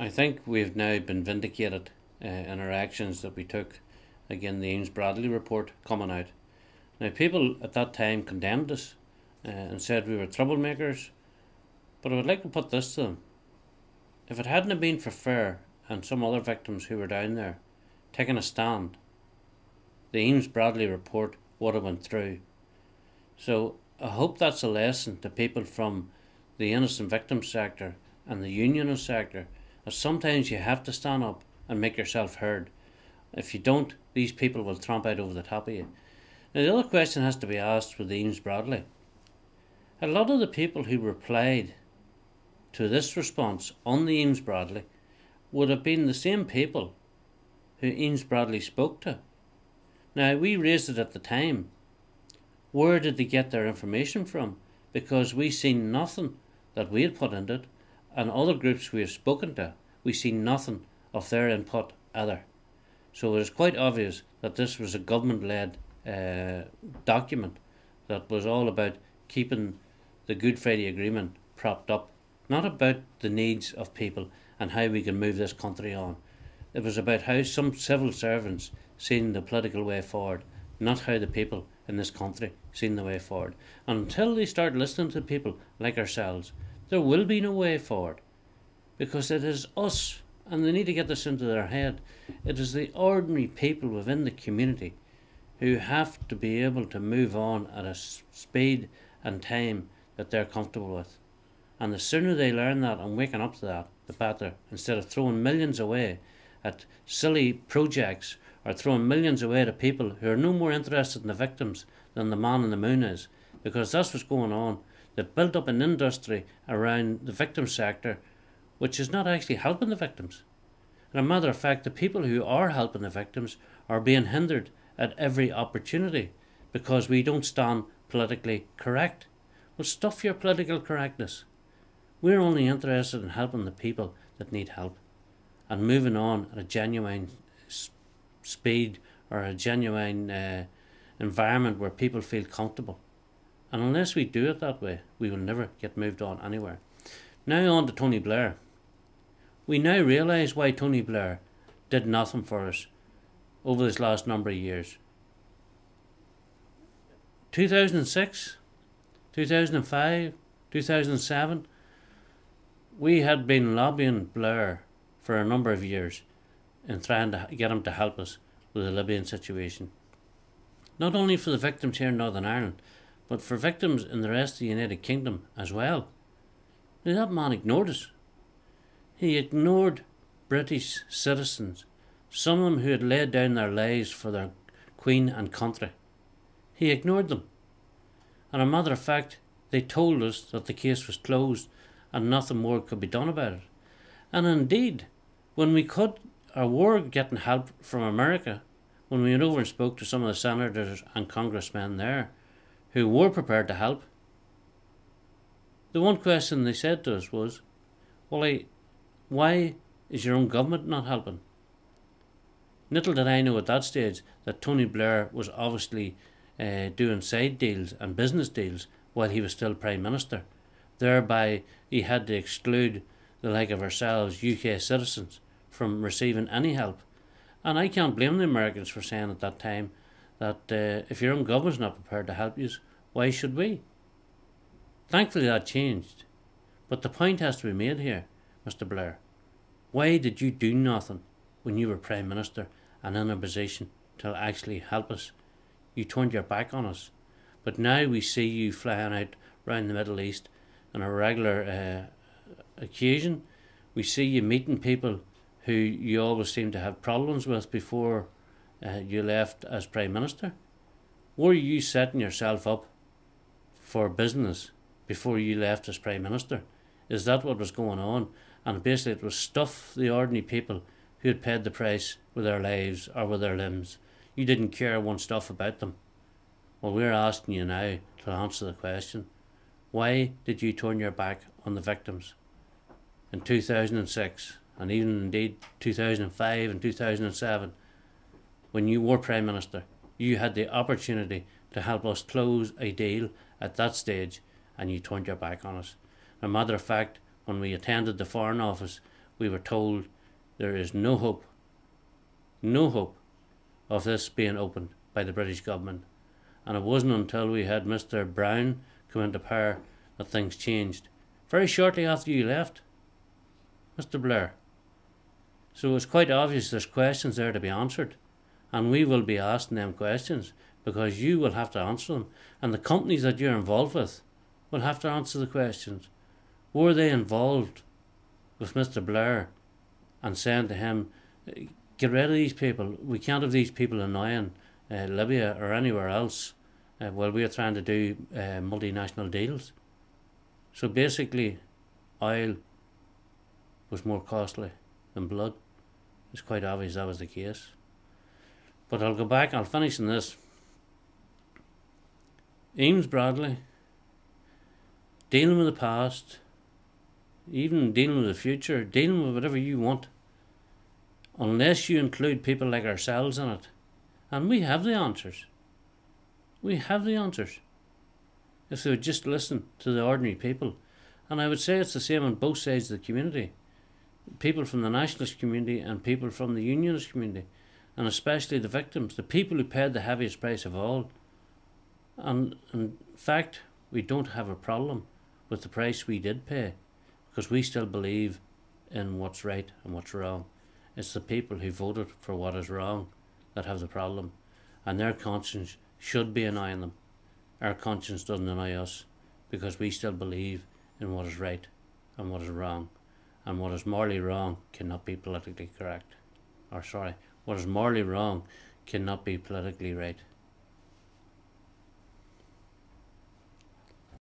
I think we've now been vindicated uh, in our actions that we took again the Eames Bradley report coming out. Now, people at that time condemned us uh, and said we were troublemakers, but I would like to put this to them. If it hadn't been for Fair and some other victims who were down there taking a stand, the Eames Bradley report would have went through. So I hope that's a lesson to people from the innocent victim sector and the unionist sector sometimes you have to stand up and make yourself heard. If you don't, these people will tramp out over the top of you. Now, the other question has to be asked with Eames Bradley. A lot of the people who replied to this response on the Eames Bradley would have been the same people who Eames Bradley spoke to. Now, we raised it at the time. Where did they get their information from? Because we seen nothing that we had put into it, and other groups we have spoken to we see nothing of their input either. So it is quite obvious that this was a government led uh, document that was all about keeping the Good Friday Agreement propped up, not about the needs of people and how we can move this country on. It was about how some civil servants seen the political way forward, not how the people in this country seen the way forward. And until they start listening to people like ourselves, there will be no way forward because it is us, and they need to get this into their head. It is the ordinary people within the community who have to be able to move on at a speed and time that they're comfortable with. And the sooner they learn that and waking up to that, the better. Instead of throwing millions away at silly projects or throwing millions away to people who are no more interested in the victims than the man in the moon is. Because that's what's going on. They've built up an industry around the victim sector which is not actually helping the victims. And a matter of fact, the people who are helping the victims are being hindered at every opportunity because we don't stand politically correct. Well, stuff your political correctness. We're only interested in helping the people that need help and moving on at a genuine speed or a genuine uh, environment where people feel comfortable. And unless we do it that way, we will never get moved on anywhere. Now on to Tony Blair. We now realise why Tony Blair did nothing for us over this last number of years. 2006, 2005, 2007, we had been lobbying Blair for a number of years in trying to get him to help us with the Libyan situation. Not only for the victims here in Northern Ireland, but for victims in the rest of the United Kingdom as well. Now, that man ignored us. He ignored British citizens, some of them who had laid down their lives for their queen and country. He ignored them. And a matter of fact, they told us that the case was closed and nothing more could be done about it. And indeed, when we could or were getting help from America, when we went over and spoke to some of the senators and congressmen there who were prepared to help, the one question they said to us was, Well, I, why is your own government not helping? Little did I know at that stage that Tony Blair was obviously uh, doing side deals and business deals while he was still Prime Minister. Thereby, he had to exclude the like of ourselves, UK citizens, from receiving any help. And I can't blame the Americans for saying at that time that uh, if your own government's not prepared to help you, why should we? Thankfully, that changed. But the point has to be made here Mr. Blair, why did you do nothing when you were Prime Minister and in a position to actually help us? You turned your back on us. But now we see you flying out round the Middle East on a regular uh, occasion. We see you meeting people who you always seem to have problems with before uh, you left as Prime Minister. Were you setting yourself up for business before you left as Prime Minister? Is that what was going on? and basically it was stuff the ordinary people who had paid the price with their lives or with their limbs. You didn't care one stuff about them. Well, we're asking you now to answer the question why did you turn your back on the victims? In 2006, and even indeed 2005 and 2007, when you were Prime Minister, you had the opportunity to help us close a deal at that stage, and you turned your back on us. A matter of fact, when we attended the Foreign Office, we were told there is no hope, no hope of this being opened by the British government. And it wasn't until we had Mr. Brown come into power that things changed. Very shortly after you left, Mr. Blair. So it's quite obvious there's questions there to be answered. And we will be asking them questions because you will have to answer them. And the companies that you're involved with will have to answer the questions. Were they involved with Mr. Blair and saying to him, get rid of these people, we can't have these people annoying uh, Libya or anywhere else uh, while we're trying to do uh, multinational deals? So basically, oil was more costly than blood. It's quite obvious that was the case. But I'll go back, I'll finish in this. Eames Bradley, dealing with the past, even dealing with the future, dealing with whatever you want, unless you include people like ourselves in it. And we have the answers. We have the answers. If they would just listen to the ordinary people. And I would say it's the same on both sides of the community. People from the nationalist community and people from the unionist community. And especially the victims, the people who paid the heaviest price of all. And in fact, we don't have a problem with the price we did pay because we still believe in what's right and what's wrong. It's the people who voted for what is wrong that have the problem, and their conscience should be annoying them. Our conscience doesn't annoy us because we still believe in what is right and what is wrong, and what is morally wrong cannot be politically correct. Or, sorry, what is morally wrong cannot be politically right.